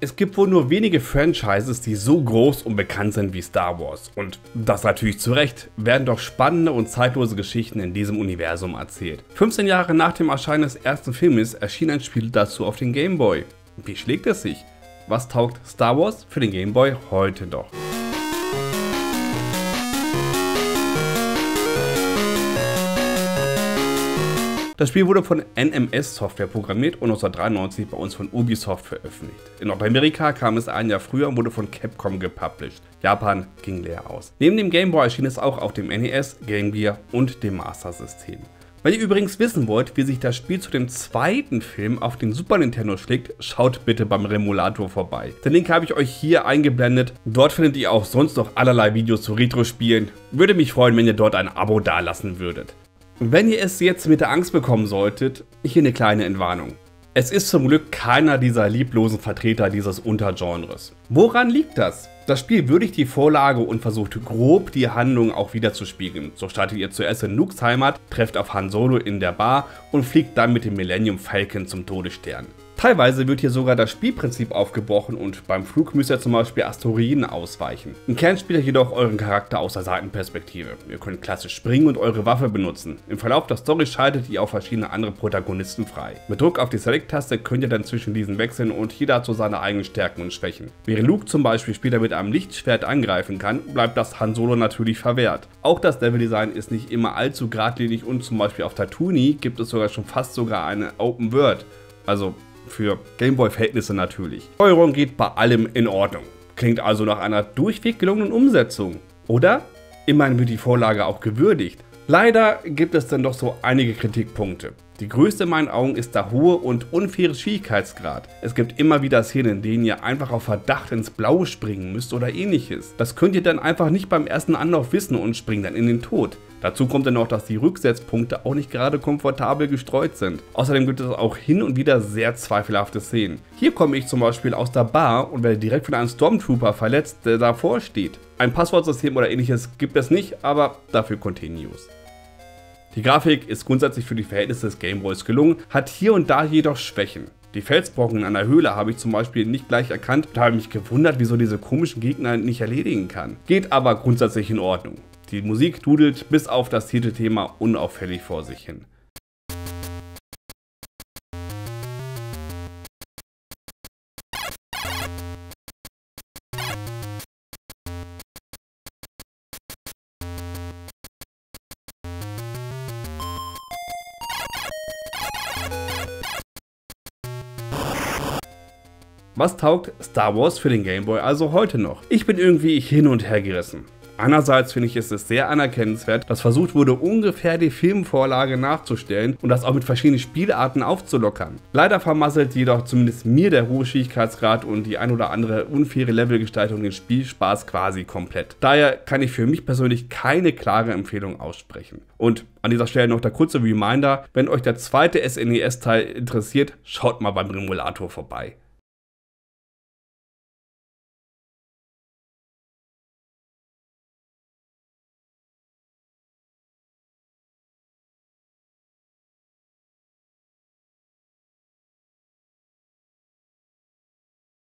Es gibt wohl nur wenige Franchises, die so groß und bekannt sind wie Star Wars. Und das natürlich zu Recht, werden doch spannende und zeitlose Geschichten in diesem Universum erzählt. 15 Jahre nach dem Erscheinen des ersten Filmes erschien ein Spiel dazu auf den Game Boy. Wie schlägt es sich? Was taugt Star Wars für den Game Boy heute doch? Das Spiel wurde von NMS Software programmiert und 1993 bei uns von Ubisoft veröffentlicht. In Nordamerika kam es ein Jahr früher und wurde von Capcom gepublished. Japan ging leer aus. Neben dem Game Boy erschien es auch auf dem NES, Game Gear und dem Master System. Wenn ihr übrigens wissen wollt, wie sich das Spiel zu dem zweiten Film auf den Super Nintendo schlägt, schaut bitte beim Remulator vorbei. Den Link habe ich euch hier eingeblendet. Dort findet ihr auch sonst noch allerlei Videos zu Retro-Spielen. Würde mich freuen, wenn ihr dort ein Abo dalassen würdet. Wenn ihr es jetzt mit der Angst bekommen solltet, hier eine kleine Entwarnung. Es ist zum Glück keiner dieser lieblosen Vertreter dieses Untergenres. Woran liegt das? Das Spiel würdigt die Vorlage und versucht grob die Handlung auch wieder zu spiegeln. So startet ihr zuerst in Nukes Heimat, trefft auf Han Solo in der Bar und fliegt dann mit dem Millennium Falcon zum Todesstern. Teilweise wird hier sogar das Spielprinzip aufgebrochen und beim Flug müsst ihr zum Beispiel Asteroiden ausweichen. Im Kern spielt ihr jedoch euren Charakter aus der Seitenperspektive. Ihr könnt klassisch springen und eure Waffe benutzen. Im Verlauf der Story schaltet ihr auch verschiedene andere Protagonisten frei. Mit Druck auf die Select-Taste könnt ihr dann zwischen diesen wechseln und jeder hat so seine eigenen Stärken und Schwächen. Während Luke zum Beispiel später mit einem Lichtschwert angreifen kann, bleibt das Han Solo natürlich verwehrt. Auch das Leveldesign ist nicht immer allzu geradlinig und zum Beispiel auf Tatooine gibt es sogar schon fast sogar eine Open World. Also für Gameboy-Verhältnisse natürlich. Steuerung geht bei allem in Ordnung. Klingt also nach einer durchweg gelungenen Umsetzung. Oder? Immerhin wird die Vorlage auch gewürdigt. Leider gibt es dann doch so einige Kritikpunkte. Die größte in meinen Augen ist der hohe und unfaire Schwierigkeitsgrad. Es gibt immer wieder Szenen, in denen ihr einfach auf Verdacht ins Blaue springen müsst oder ähnliches. Das könnt ihr dann einfach nicht beim ersten Anlauf wissen und springt dann in den Tod. Dazu kommt dann noch, dass die Rücksetzpunkte auch nicht gerade komfortabel gestreut sind. Außerdem gibt es auch hin und wieder sehr zweifelhafte Szenen. Hier komme ich zum Beispiel aus der Bar und werde direkt von einem Stormtrooper verletzt, der davor steht. Ein Passwortsystem oder ähnliches gibt es nicht, aber dafür Continues. Die Grafik ist grundsätzlich für die Verhältnisse des Gameboys gelungen, hat hier und da jedoch Schwächen. Die Felsbrocken in einer Höhle habe ich zum Beispiel nicht gleich erkannt und habe mich gewundert, wieso diese komischen Gegner nicht erledigen kann. Geht aber grundsätzlich in Ordnung. Die Musik dudelt bis auf das Titelthema unauffällig vor sich hin. Was taugt Star Wars für den Game Boy also heute noch? Ich bin irgendwie hin und her gerissen. Einerseits finde ich es sehr anerkennenswert, dass versucht wurde, ungefähr die Filmvorlage nachzustellen und das auch mit verschiedenen Spielarten aufzulockern. Leider vermasselt jedoch zumindest mir der hohe Schwierigkeitsgrad und die ein oder andere unfaire Levelgestaltung den Spielspaß quasi komplett. Daher kann ich für mich persönlich keine klare Empfehlung aussprechen. Und an dieser Stelle noch der kurze Reminder, wenn euch der zweite SNES-Teil interessiert, schaut mal beim Remulator vorbei.